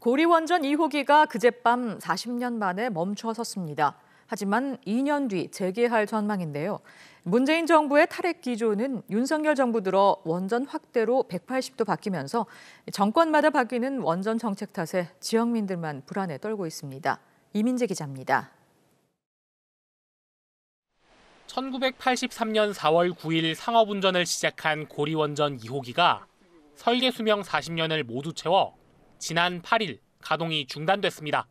고리 원전 2호기가 그젯밤 40년 만에 멈춰 섰습니다. 하지만 2년 뒤 재개할 전망인데요. 문재인 정부의 탈핵 기조는 윤석열 정부 들어 원전 확대로 180도 바뀌면서 정권마다 바뀌는 원전 정책 탓에 지역민들만 불안에 떨고 있습니다. 이민재 기자입니다. 1983년 4월 9일 상업운전을 시작한 고리원전 2호기가 설계 수명 40년을 모두 채워 지난 8일 가동이 중단됐습니다.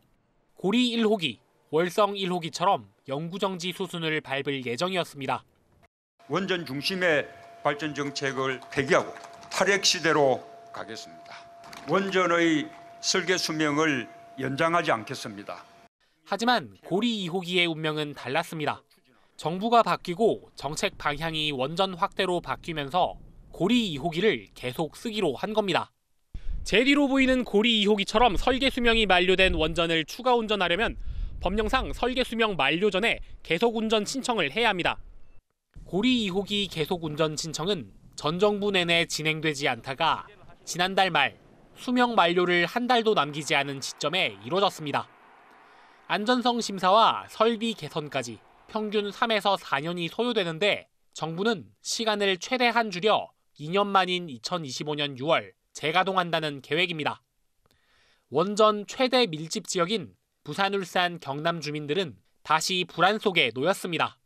고리 1호기, 월성 1호기처럼 영구정지 수순을 밟을 예정이었습니다. 원전 중심의 발전 정책을 폐기하고 탈핵 시대로 가겠습니다. 원전의 설계 수명을 연장하지 않겠습니다. 하지만 고리 2호기의 운명은 달랐습니다. 정부가 바뀌고 정책 방향이 원전 확대로 바뀌면서 고리 2호기를 계속 쓰기로 한 겁니다. 제 뒤로 보이는 고리 2호기처럼 설계 수명이 만료된 원전을 추가 운전하려면 법령상 설계 수명 만료 전에 계속 운전 신청을 해야 합니다. 고리 2호기 계속 운전 신청은 전 정부 내내 진행되지 않다가 지난달 말 수명 만료를 한 달도 남기지 않은 시점에 이뤄졌습니다. 안전성 심사와 설비 개선까지 평균 3에서 4년이 소요되는데 정부는 시간을 최대한 줄여 2년 만인 2025년 6월 재가동한다는 계획입니다. 원전 최대 밀집 지역인 부산, 울산, 경남 주민들은 다시 불안 속에 놓였습니다.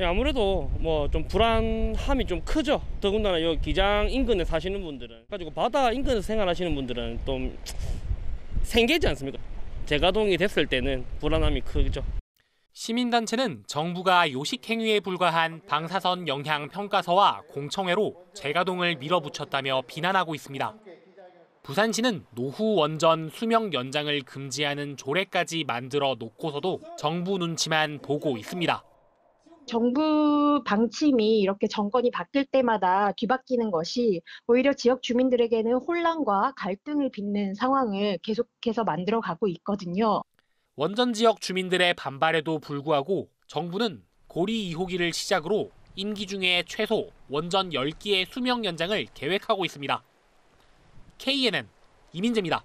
예, 아무래도 뭐 좀 불안함이 좀 크죠. 더군다나 여 기장 인근에 사시는 분들은 가지고 바다 인근에서 생활하시는 분들은 좀 생계지 않습니까? 재가동이 됐을 때는 불안함이 크죠. 시민단체는 정부가 요식행위에 불과한 방사선 영향 평가서와 공청회로 재가동을 밀어붙였다며 비난하고 있습니다. 부산시는 노후 원전 수명 연장을 금지하는 조례까지 만들어 놓고서도 정부 눈치만 보고 있습니다. 정부 방침이 이렇게 정권이 바뀔 때마다 뒤바뀌는 것이 오히려 지역 주민들에게는 혼란과 갈등을 빚는 상황을 계속해서 만들어 가고 있거든요. 원전 지역 주민들의 반발에도 불구하고 정부는 고리 2호기를 시작으로 임기 중에 최소 원전 10기의 수명 연장을 계획하고 있습니다. KNN 이민재입니다.